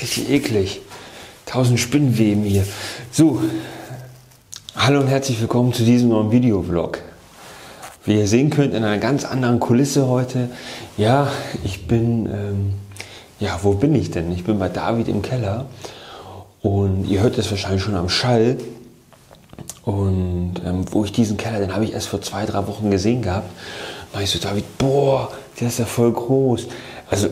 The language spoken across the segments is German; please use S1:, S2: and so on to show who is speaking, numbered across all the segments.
S1: richtig eklig. Tausend Spinnenweben hier. So, hallo und herzlich willkommen zu diesem neuen Videovlog. Wie ihr sehen könnt, in einer ganz anderen Kulisse heute. Ja, ich bin, ähm, ja, wo bin ich denn? Ich bin bei David im Keller und ihr hört es wahrscheinlich schon am Schall. Und ähm, wo ich diesen Keller, den habe ich erst vor zwei, drei Wochen gesehen gehabt. Da ich so, David, boah, der ist ja voll groß. Also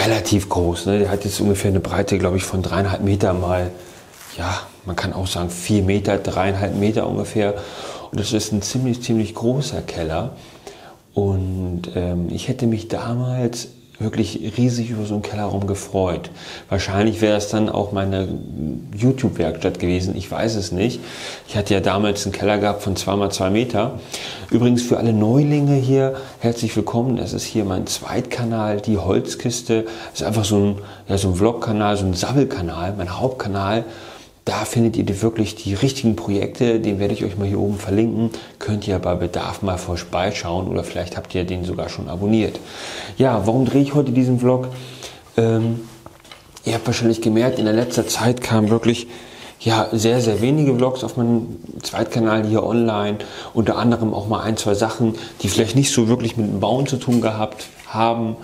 S1: relativ groß. Ne? Der hat jetzt ungefähr eine Breite, glaube ich, von dreieinhalb Meter mal, ja, man kann auch sagen vier Meter, dreieinhalb Meter ungefähr. Und das ist ein ziemlich, ziemlich großer Keller. Und ähm, ich hätte mich damals wirklich riesig über so einen Kellerraum gefreut. Wahrscheinlich wäre es dann auch meine YouTube-Werkstatt gewesen, ich weiß es nicht. Ich hatte ja damals einen Keller gehabt von 2 x 2 Meter. Übrigens für alle Neulinge hier, herzlich willkommen. Das ist hier mein Zweitkanal, die Holzkiste. Das ist einfach so ein, ja, so ein Vlog-Kanal, so ein Sabbelkanal, mein Hauptkanal. Da findet ihr wirklich die richtigen Projekte, den werde ich euch mal hier oben verlinken. Könnt ihr bei Bedarf mal vorbeischauen oder vielleicht habt ihr den sogar schon abonniert. Ja, warum drehe ich heute diesen Vlog? Ähm, ihr habt wahrscheinlich gemerkt, in der letzten Zeit kamen wirklich ja, sehr, sehr wenige Vlogs auf meinem Zweitkanal hier online. Unter anderem auch mal ein, zwei Sachen, die vielleicht nicht so wirklich mit dem Bauen zu tun gehabt haben.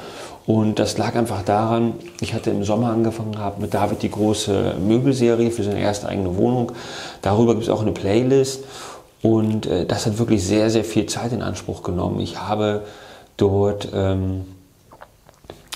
S1: Und das lag einfach daran, ich hatte im Sommer angefangen gehabt mit David die große Möbelserie für seine erste eigene Wohnung. Darüber gibt es auch eine Playlist. Und äh, das hat wirklich sehr, sehr viel Zeit in Anspruch genommen. Ich habe dort ähm,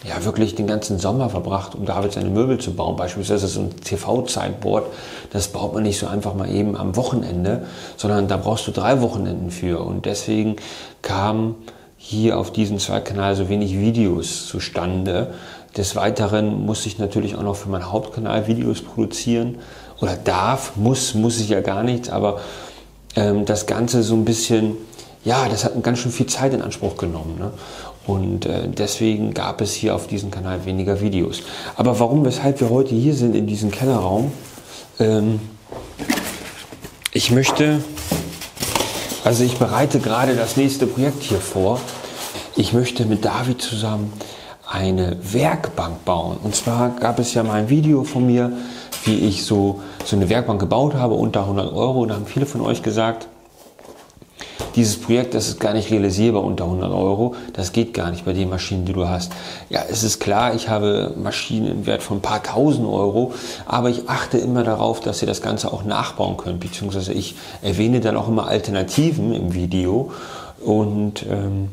S1: ja, wirklich den ganzen Sommer verbracht, um David seine Möbel zu bauen. Beispielsweise so ein TV-Zeitboard, das baut man nicht so einfach mal eben am Wochenende, sondern da brauchst du drei Wochenenden für. Und deswegen kam hier auf diesem Zweitkanal so wenig Videos zustande. Des Weiteren muss ich natürlich auch noch für meinen Hauptkanal Videos produzieren oder darf, muss, muss ich ja gar nicht, aber ähm, das Ganze so ein bisschen, ja, das hat ganz schön viel Zeit in Anspruch genommen. Ne? Und äh, deswegen gab es hier auf diesem Kanal weniger Videos. Aber warum, weshalb wir heute hier sind in diesem Kellerraum? Ähm, ich möchte also ich bereite gerade das nächste Projekt hier vor. Ich möchte mit David zusammen eine Werkbank bauen. Und zwar gab es ja mal ein Video von mir, wie ich so, so eine Werkbank gebaut habe, unter 100 Euro. Und da haben viele von euch gesagt, dieses Projekt, das ist gar nicht realisierbar unter 100 Euro. Das geht gar nicht bei den Maschinen, die du hast. Ja, es ist klar, ich habe Maschinen im Wert von ein paar tausend Euro, aber ich achte immer darauf, dass ihr das Ganze auch nachbauen könnt, beziehungsweise ich erwähne dann auch immer Alternativen im Video und ähm,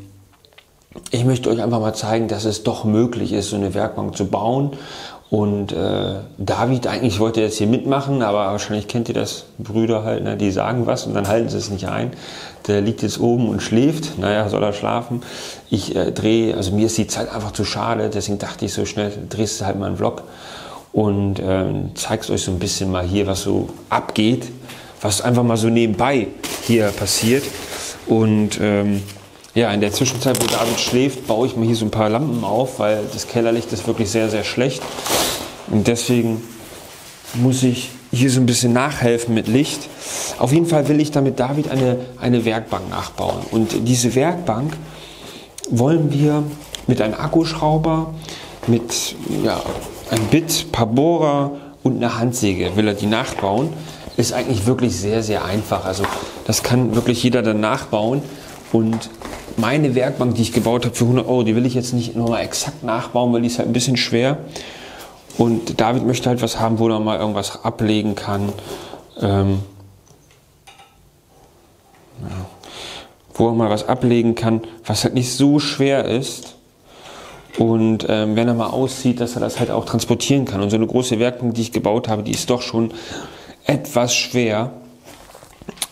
S1: ich möchte euch einfach mal zeigen, dass es doch möglich ist, so eine Werkbank zu bauen und äh, David eigentlich wollte jetzt hier mitmachen, aber wahrscheinlich kennt ihr das, Brüder halt, ne, die sagen was und dann halten sie es nicht ein. Der liegt jetzt oben und schläft, naja, soll er schlafen. Ich äh, drehe, also mir ist die Zeit einfach zu schade, deswegen dachte ich so schnell, drehst du halt mal einen Vlog und äh, zeigst euch so ein bisschen mal hier, was so abgeht, was einfach mal so nebenbei hier passiert. Und ähm, ja, in der Zwischenzeit, wo David schläft, baue ich mir hier so ein paar Lampen auf, weil das Kellerlicht ist wirklich sehr, sehr schlecht. Und deswegen muss ich hier so ein bisschen nachhelfen mit Licht. Auf jeden Fall will ich damit David eine, eine Werkbank nachbauen. Und diese Werkbank wollen wir mit einem Akkuschrauber, mit ja, einem Bit, paar Bohrer und einer Handsäge will er die nachbauen. Ist eigentlich wirklich sehr, sehr einfach. Also das kann wirklich jeder dann nachbauen. Und meine Werkbank, die ich gebaut habe für 100 Euro, die will ich jetzt nicht nochmal exakt nachbauen, weil die ist halt ein bisschen schwer. Und David möchte halt was haben, wo er mal irgendwas ablegen kann. Ähm, ja, wo er mal was ablegen kann, was halt nicht so schwer ist. Und ähm, wenn er mal aussieht, dass er das halt auch transportieren kann. Und so eine große Werkbank, die ich gebaut habe, die ist doch schon etwas schwer.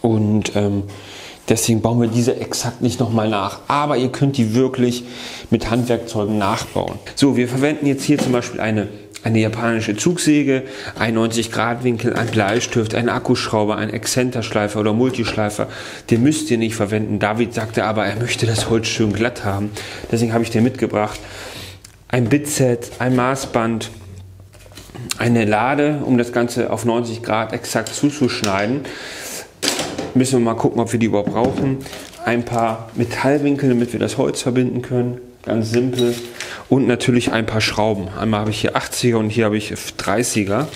S1: Und ähm, Deswegen bauen wir diese exakt nicht nochmal nach. Aber ihr könnt die wirklich mit Handwerkzeugen nachbauen. So, wir verwenden jetzt hier zum Beispiel eine, eine japanische Zugsäge, ein 90 Grad Winkel, ein Bleistift, ein Akkuschrauber, ein Exzenterschleifer oder Multischleifer. Den müsst ihr nicht verwenden. David sagte aber, er möchte das Holz schön glatt haben. Deswegen habe ich den mitgebracht. Ein Bitset, ein Maßband, eine Lade, um das Ganze auf 90 Grad exakt zuzuschneiden müssen wir mal gucken, ob wir die überhaupt brauchen. Ein paar Metallwinkel, damit wir das Holz verbinden können. Ganz simpel. und natürlich ein paar Schrauben. Einmal habe ich hier 80er und hier habe ich 30er.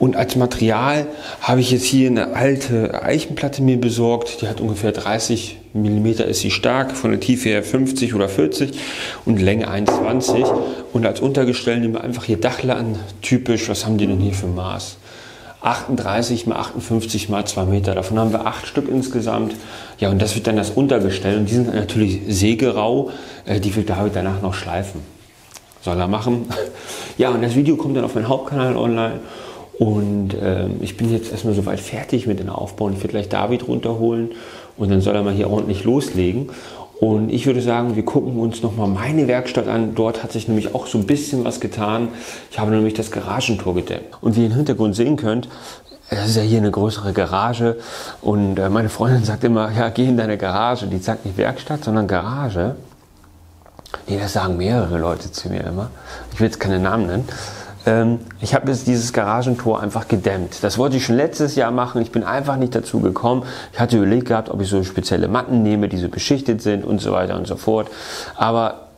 S1: Und als Material habe ich jetzt hier eine alte Eichenplatte mir besorgt. Die hat ungefähr 30 mm ist sie stark, von der Tiefe her 50 oder 40 und Länge 21. Und als Untergestell nehmen wir einfach hier Dachlatten, typisch. Was haben die denn hier für Maß? 38 mal 58 mal 2 Meter. Davon haben wir acht Stück insgesamt. Ja, und das wird dann das Untergestell. Und die sind natürlich sägerau. Äh, die wird David danach noch schleifen. Soll er machen. Ja, und das Video kommt dann auf meinen Hauptkanal online. Und äh, ich bin jetzt erstmal soweit fertig mit dem Aufbau. Ich werde gleich David runterholen und dann soll er mal hier ordentlich loslegen. Und ich würde sagen, wir gucken uns nochmal meine Werkstatt an. Dort hat sich nämlich auch so ein bisschen was getan. Ich habe nämlich das Garagentor gedämmt. Und wie ihr im Hintergrund sehen könnt, das ist ja hier eine größere Garage. Und äh, meine Freundin sagt immer, ja, geh in deine Garage. Die sagt nicht Werkstatt, sondern Garage. Nee, das sagen mehrere Leute zu mir immer. Ich will jetzt keine Namen nennen. Ähm, ich habe jetzt dieses Garagentor einfach gedämmt. Das wollte ich schon letztes Jahr machen. Ich bin einfach nicht dazu gekommen. Ich hatte überlegt gehabt, ob ich so spezielle Matten nehme, die so beschichtet sind und so weiter und so fort. Aber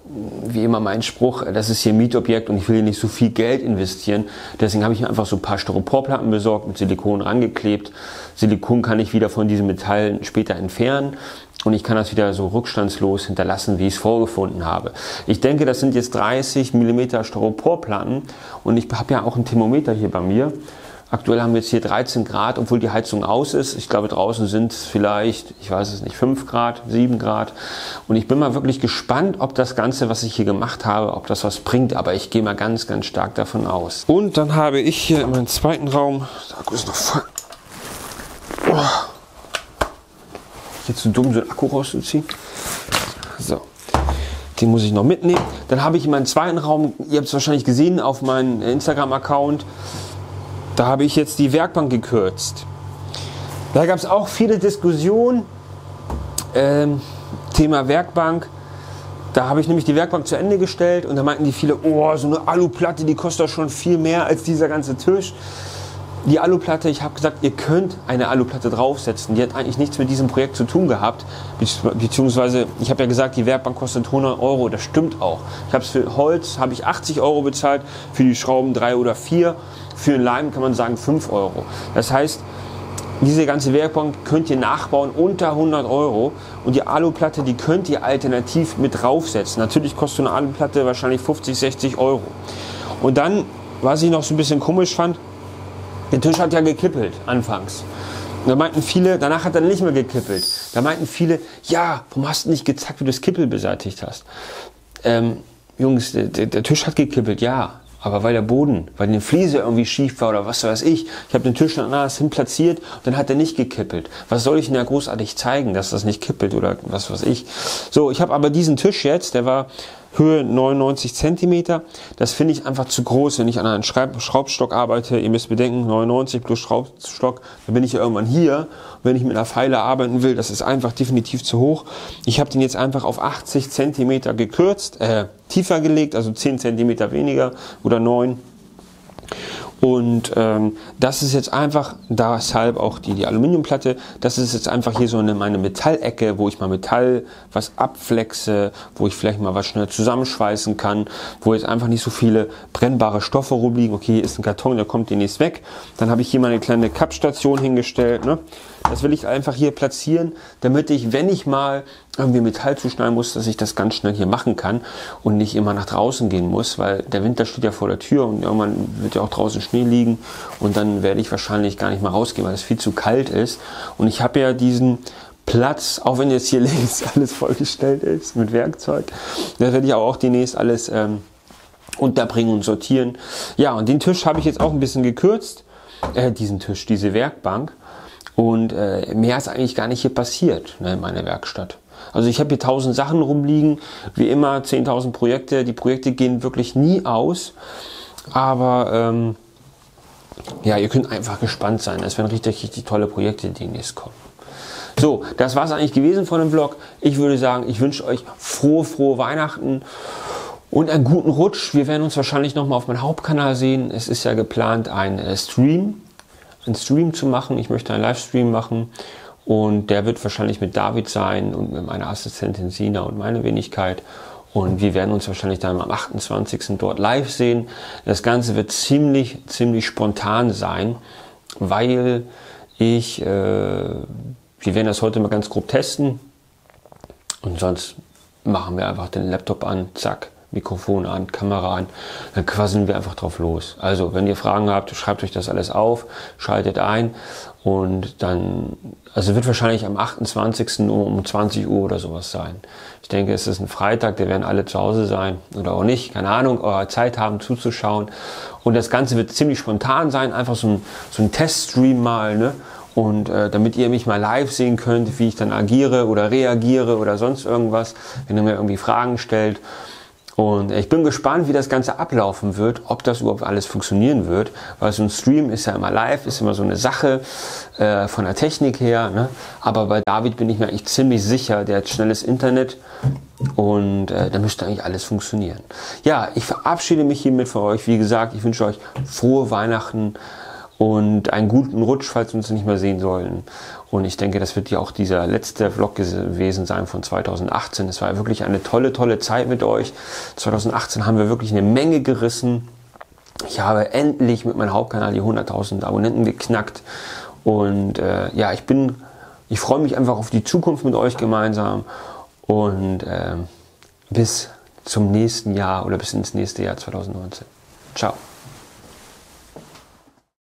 S1: wie immer mein Spruch, das ist hier ein Mietobjekt und ich will hier nicht so viel Geld investieren. Deswegen habe ich mir einfach so ein paar Styroporplatten besorgt, mit Silikon rangeklebt. Silikon kann ich wieder von diesen Metallen später entfernen und ich kann das wieder so rückstandslos hinterlassen, wie ich es vorgefunden habe. Ich denke, das sind jetzt 30 mm Styroporplatten und ich habe ja auch ein Thermometer hier bei mir. Aktuell haben wir jetzt hier 13 Grad, obwohl die Heizung aus ist. Ich glaube, draußen sind es vielleicht, ich weiß es nicht, 5 Grad, 7 Grad. Und ich bin mal wirklich gespannt, ob das Ganze, was ich hier gemacht habe, ob das was bringt. Aber ich gehe mal ganz, ganz stark davon aus. Und dann habe ich hier in meinem zweiten Raum, Akku ist noch voll. Oh jetzt zu dumm, so einen Akku rauszuziehen. So, den muss ich noch mitnehmen. Dann habe ich in meinem zweiten Raum, ihr habt es wahrscheinlich gesehen auf meinem Instagram-Account, da habe ich jetzt die Werkbank gekürzt. Da gab es auch viele Diskussionen. Ähm, Thema Werkbank. Da habe ich nämlich die Werkbank zu Ende gestellt und da meinten die viele, oh, so eine Aluplatte, die kostet doch schon viel mehr als dieser ganze Tisch die Aluplatte, ich habe gesagt, ihr könnt eine Aluplatte draufsetzen. Die hat eigentlich nichts mit diesem Projekt zu tun gehabt. Beziehungsweise, ich habe ja gesagt, die Werkbank kostet 100 Euro. Das stimmt auch. Ich habe für Holz habe ich 80 Euro bezahlt, für die Schrauben 3 oder 4. Für den Leim kann man sagen 5 Euro. Das heißt, diese ganze Werkbank könnt ihr nachbauen unter 100 Euro und die Aluplatte, die könnt ihr alternativ mit draufsetzen. Natürlich kostet eine Aluplatte wahrscheinlich 50, 60 Euro. Und dann, was ich noch so ein bisschen komisch fand, der Tisch hat ja gekippelt anfangs. da meinten viele, danach hat er nicht mehr gekippelt. Da meinten viele, ja, warum hast du nicht gezeigt, wie du das Kippel beseitigt hast? Ähm, Jungs, der, der, Tisch hat gekippelt, ja. Aber weil der Boden, weil die Fliese irgendwie schief war oder was weiß ich, ich habe den Tisch anders hin platziert und dann hat er nicht gekippelt. Was soll ich denn da großartig zeigen, dass das nicht kippelt oder was weiß ich? So, ich habe aber diesen Tisch jetzt, der war Höhe 99 cm. Das finde ich einfach zu groß, wenn ich an einem Schraubstock arbeite. Ihr müsst bedenken, 99 plus Schraubstock, dann bin ich ja irgendwann hier. wenn ich mit einer Pfeile arbeiten will, das ist einfach definitiv zu hoch. Ich habe den jetzt einfach auf 80 cm gekürzt, äh, tiefer gelegt, also 10 cm weniger oder 9 und ähm, das ist jetzt einfach, deshalb auch die, die Aluminiumplatte, das ist jetzt einfach hier so eine meine Metallecke, wo ich mal Metall was abflexe, wo ich vielleicht mal was schnell zusammenschweißen kann, wo jetzt einfach nicht so viele brennbare Stoffe rumliegen. Okay, hier ist ein Karton, der kommt demnächst weg. Dann habe ich hier mal eine kleine Cup-Station hingestellt. Ne? Das will ich einfach hier platzieren, damit ich, wenn ich mal irgendwie Metall zuschneiden muss, dass ich das ganz schnell hier machen kann und nicht immer nach draußen gehen muss, weil der Winter steht ja vor der Tür und irgendwann wird ja auch draußen Schnee liegen und dann werde ich wahrscheinlich gar nicht mehr rausgehen, weil es viel zu kalt ist. Und ich habe ja diesen Platz, auch wenn jetzt hier links alles vollgestellt ist mit Werkzeug, da werde ich auch demnächst alles ähm, unterbringen und sortieren. Ja, und den Tisch habe ich jetzt auch ein bisschen gekürzt, äh, diesen Tisch, diese Werkbank. Und äh, mehr ist eigentlich gar nicht hier passiert ne, in meiner Werkstatt. Also ich habe hier tausend Sachen rumliegen, wie immer 10.000 Projekte. Die Projekte gehen wirklich nie aus. Aber ähm, ja, ihr könnt einfach gespannt sein. Es werden richtig, richtig tolle Projekte demnächst kommen. So, das war es eigentlich gewesen von dem Vlog. Ich würde sagen, ich wünsche euch frohe, frohe Weihnachten und einen guten Rutsch. Wir werden uns wahrscheinlich nochmal auf meinem Hauptkanal sehen. Es ist ja geplant ein äh, Stream einen Stream zu machen. Ich möchte einen Livestream machen und der wird wahrscheinlich mit David sein und mit meiner Assistentin Sina und meine Wenigkeit. Und wir werden uns wahrscheinlich dann am 28. dort live sehen. Das Ganze wird ziemlich, ziemlich spontan sein, weil ich, äh, wir werden das heute mal ganz grob testen. Und sonst machen wir einfach den Laptop an, zack, Mikrofon an, Kamera an, dann quasseln wir einfach drauf los. Also, wenn ihr Fragen habt, schreibt euch das alles auf, schaltet ein und dann, also wird wahrscheinlich am 28. um 20 Uhr oder sowas sein. Ich denke, es ist ein Freitag, da werden alle zu Hause sein oder auch nicht, keine Ahnung, oder Zeit haben zuzuschauen. Und das Ganze wird ziemlich spontan sein, einfach so ein, so ein Teststream mal, ne? Und äh, damit ihr mich mal live sehen könnt, wie ich dann agiere oder reagiere oder sonst irgendwas, wenn ihr mir irgendwie Fragen stellt. Und ich bin gespannt, wie das Ganze ablaufen wird, ob das überhaupt alles funktionieren wird, weil so ein Stream ist ja immer live, ist immer so eine Sache äh, von der Technik her. Ne? Aber bei David bin ich mir eigentlich ziemlich sicher, der hat schnelles Internet und äh, da müsste eigentlich alles funktionieren. Ja, ich verabschiede mich hiermit von euch. Wie gesagt, ich wünsche euch frohe Weihnachten und einen guten Rutsch, falls wir uns nicht mehr sehen sollen. Und ich denke, das wird ja auch dieser letzte Vlog gewesen sein von 2018. Es war wirklich eine tolle, tolle Zeit mit euch. 2018 haben wir wirklich eine Menge gerissen. Ich habe endlich mit meinem Hauptkanal die 100.000 Abonnenten geknackt. Und äh, ja, ich bin, ich freue mich einfach auf die Zukunft mit euch gemeinsam. Und äh, bis zum nächsten Jahr oder bis ins nächste Jahr 2019. Ciao.